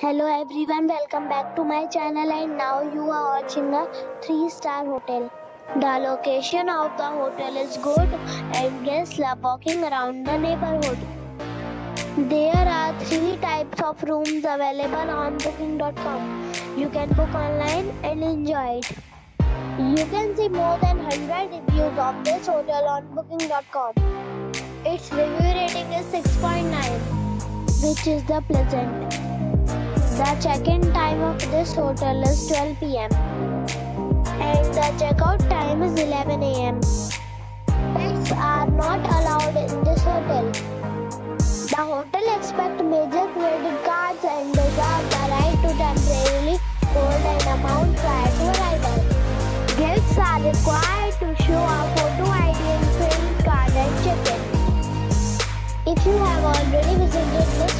Hello everyone, welcome back to my channel and now you are watching a 3 star hotel. The location of the hotel is good and guests love walking around the neighborhood. There are 3 types of rooms available on booking.com. You can book online and enjoy it. You can see more than 100 reviews of this hotel on booking.com. Its review rating is 6.9 which is the pleasant. The check-in time of this hotel is 12 pm and the checkout time is 11 am. Pets are not allowed in this hotel. The hotel expects major credit cards and reserves the right to temporarily hold an amount prior to arrival. Guests are required to show a photo ID and credit card and check-in. If you have already visited this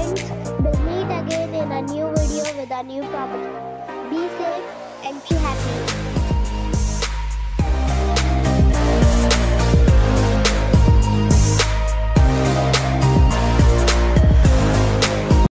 meet a new video with a new property. Be safe and be happy.